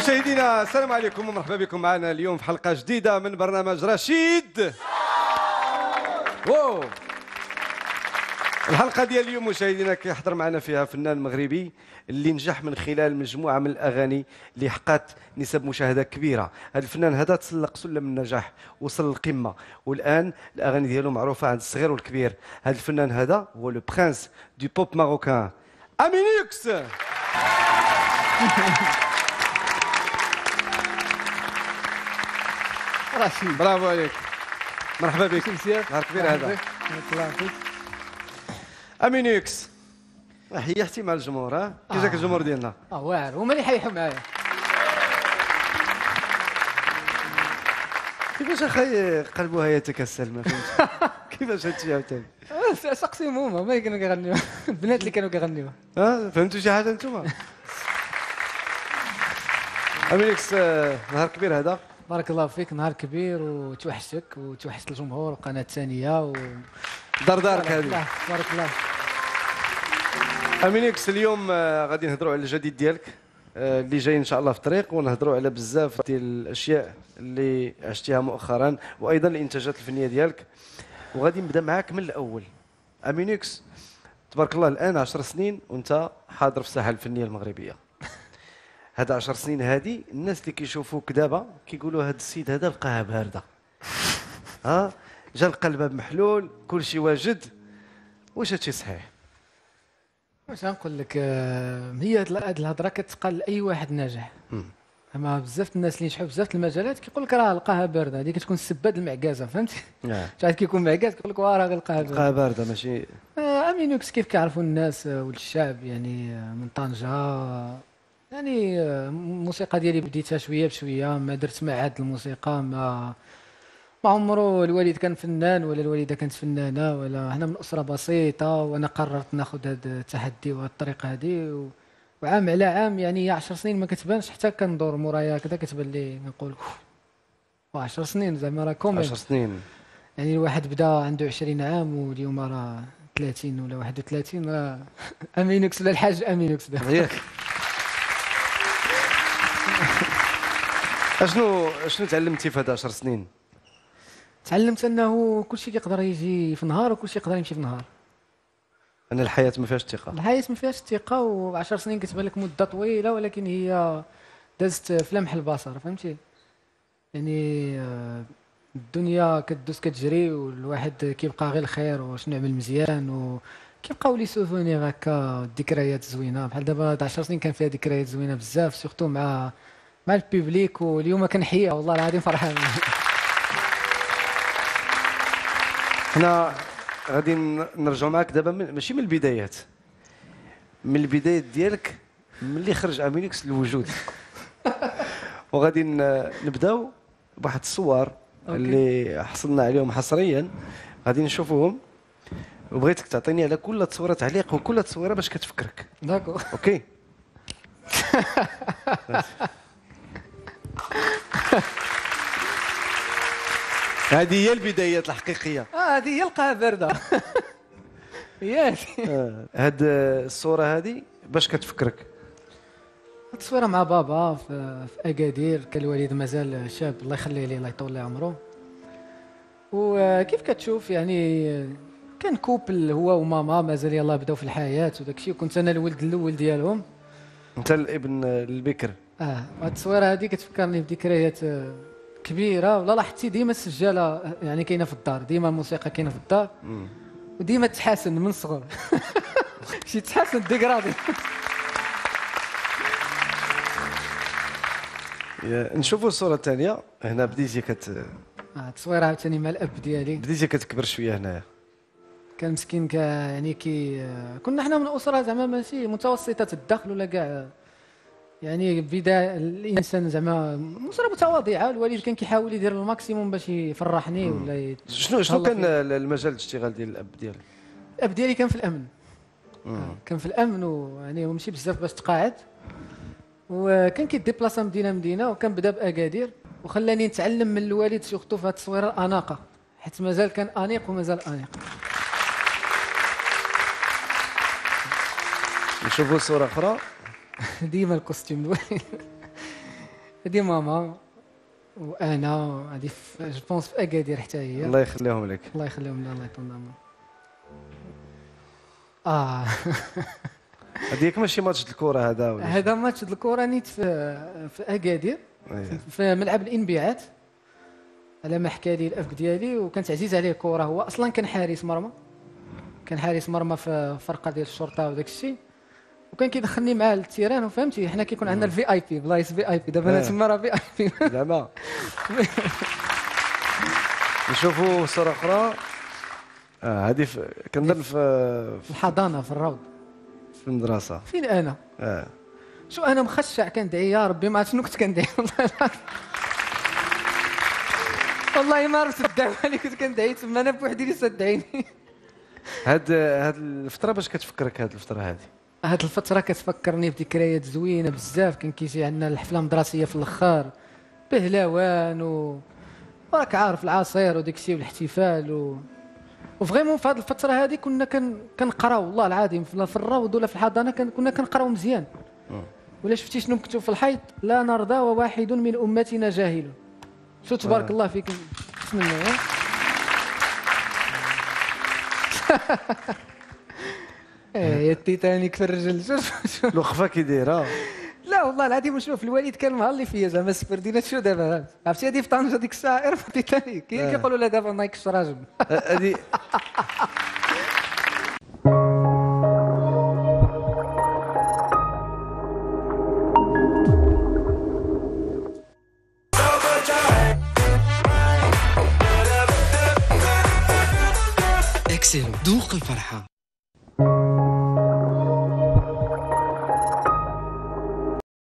مشاهدينا السلام عليكم ومرحبا بكم معنا اليوم في حلقة جديدة من برنامج رشيد. الحلقة ديال اليوم مشاهدينا كيحضر معنا فيها فنان مغربي اللي نجح من خلال مجموعة من الأغاني اللي حققت نسب مشاهدة كبيرة. هذا الفنان هذا تسلق سلم النجاح وصل للقمة. والآن الأغاني ديالو معروفة عند الصغير والكبير. هذا الفنان هذا هو le prince de pop marocain. أمينوكس رشيد برافو عليك. مرحبا بك. مزيان نهار كبير هذا أمينوكس حيحتي مع الجمهور ها؟ كي جاك آه. الجمهور ديالنا. آه واعر هما اللي حيحوا معايا. كيفاش أخي قلبها يتكسل ما فهمتش كيفاش هادشي عاوتاني؟ آه، سقسيهم هما اللي كانوا كيغنيو البنات اللي كانوا كيغنيو ها؟ فهمتوا شي حاجة أنتم امينيكس آه، نهار كبير هذا. بارك الله فيك نهار كبير وتوحشتك وتوحشت الجمهور القناه الثانية و دار دارك بارك هذه. بارك الله. أمينيكس اليوم آه، غادي نهضروا على الجديد ديالك آه، اللي جاي إن شاء الله في الطريق ونهضروا على بزاف ديال الأشياء اللي عشتيها مؤخرا وأيضا الإنتاجات الفنية ديالك. وغادي نبدأ معاك من الأول. أمينيكس تبارك الله الآن 10 سنين وأنت حاضر في الساحة الفنية المغربية. هاد 10 سنين هادي الناس اللي كيشوفوك دابا كيقولوا هاد السيد هذا لقاها باردة. ها؟ جا لقى الباب محلول كل شيء واجد. واش هادشي صحيح؟ واش غنقول لك آه، هي هاد الهضرة كتقال لأي واحد ناجح. أما بزاف الناس اللي نجحوا بزاف المجالات كيقول لك راه لقاها باردة. هذه كتكون السباد المعكازه فهمتي؟ نعم. شحال كيكون معكاز كيقول لك واه راه لقاها باردة. لقاها باردة ماشي؟ آه، أمينوكس كيف كيعرفوا الناس آه، والشعب يعني من طنجة يعني آه، الموسيقى ديالي بديتها شوية بشوية ما درت معهد الموسيقى ما ما عمرو الوالد كان فنان ولا الوالدة كانت فنانة ولا حنا من أسرة بسيطة وأنا قررت ناخذ هذا التحدي وهذه الطريقة هذه. وعام على عام يعني 10 سنين ما كتبانش حتى كندور مورايا كذا كتبان لي نقول 10 سنين زعما راه comme une 10 سنين. يعني الواحد بدا عنده 20 عام واليوم راه 30 ولا 31 راه أمينوكس ولا الحاج أمينوكس. دابا أشنو شنو تعلمتي في هاد 10 سنين؟ تعلمت أنه كل شيء كيقدر يجي في نهار وكل شيء يقدر يمشي في نهار أن الحياة ما فيهاش ثقة. الحياة ما فيهاش الثقه و10 سنين كتبان لك مدة طويلة ولكن هي دازت في لمح البصر فهمتي؟ يعني آه، الدنيا كدوز كتجري والواحد كيبقى غير الخير وشنو نعمل مزيان و كيبقاو les souvenirs هكا الذكريات زوينة. بحال دابا هاد 10 سنين كان فيها ذكريات زوينة بزاف surtout مع مع ال public واليوم كنحيا والله العظيم فرحان. حنا غادي نرجعوا معاك دابا من ماشي من البدايات. من البدايات ديالك ملي خرج أمينيكس للوجود. وغادي نبداو بواحد الصور. اللي حصلنا عليهم حصريا. غادي نشوفوهم. وبغيتك تعطيني على كل تصويرة تعليق وكل تصويرة باش كتفكرك. d'accord OK. هذه هي البدايات الحقيقية. آه هذه هي القاها باردة. ياك آه، هاد الصورة هذه باش كتفكرك؟ التصويره مع بابا في, أكادير كان الوالد مازال شاب الله يخليه ليه الله يطول له عمره. وكيف كتشوف؟ يعني كان كوبل هو وماما مازال يلاه بداو في الحياة وداك الشيء وكنت أنا الولد الأول ديالهم. أنت الابن البكر. آه التصويرة هذه كتفكرني بذكريات آه، كبيرة ولا لاحظتي ديما السجالة آه، يعني كاينة في الدار ديما الموسيقى كاينة في الدار. وديما تحاسن من الصغر شي تحاسن dégradé يا- نشوفوا الصورة الثانية هنا بديتي كت آه التصويرة عاوتاني مع الأب ديالي. بديتي كتكبر شوية هنايا. كان مسكين يعني كي كنا حنا من أسرة زعما ماشي متوسطة الدخل ولا كاع يعني بدايه الإنسان زعما اسره متواضعه الوالد كان كيحاول يدير ال maximum باش يفرحني ولا يت- شنو شنو كان. المجال الاشتغال ديال الأب ديالك؟ الأب ديالي كان في الأمن. كان في الأمن ويعني ومشي بزاف باش تقاعد. وكان كي déplaça مدينة مدينة وكان بدأ بأكادير وخلاني نتعلم من الوالد surtout في هذه التصويره الأناقة حيت مازال كان أنيق ومازال أنيق. نشوفوا صورة أخرى. ديما ال costume. الوالد هذه ماما وأنا هذه جو بونس في أكادير حتى هي. الله يخليهم لك. الله يخليهم لنا الله يطول عمرهم آه. هذيك ماشي ماتش الكره هذا ولا هذا ماتش الكره نيت في في أكادير. أيه. في ملعب الانبياعات على ما حكى لي الاب ديالي وكانت عزيز عليه الكره هو. أصلا كان حارس مرمى. كان حارس مرمى في فرقة ديال الشرطة وداك الشيء. وكان كيدخلني معاه للتيران وفهمتي؟ حنا كيكون عندنا الفي اي بي بلايص في اي بي دابا أنا آه. تما راه في اي بي زعما. نشوفوا صورة أخرى. آه هذه كنظن في في الحضانة في الروض. في المدرسة. فين أنا؟ آه. شو أنا مخشع كندعي يا ربي ما عرفت شنو كنت كندعي. والله ما عرفت الدعوة اللي كنت كندعي تما أنا بوحدي اللي صدعيني. هاد هاد الفترة باش كتفكرك هاد الفترة هذه هاد الفترة كتفكرني بذكريات زوينة بزاف. كان كيجي عندنا الحفلة المدرسية في الآخر بهلاوان و وراك عارف العصير وداك الشيء والاحتفال و وفغيمون في هذه الفترة هذه كنا كن... كنقراو والله العظيم في الروض ولا في الحضانة كن... كنا كنقراو مزيان. ولا شفتي شنو مكتوب في الحيط؟ لا نرضى وواحد من أمتنا جاهل. شو تبارك آه. الله فيك. بسم الله. إيه يا التيتانيك في الرجل. شوف شوف. الوقفة كي دايرة. لا والله العظيم شوف الوالد كان مهلي فيا زعما السبردينات شو دابا؟ عرفتي هذه في طنجة ديك الساعة ارفع تيتانيك هي آه. كيقولوا لها دابا نايك الشراجم آه، هذه إكسل ذوق الفرحة.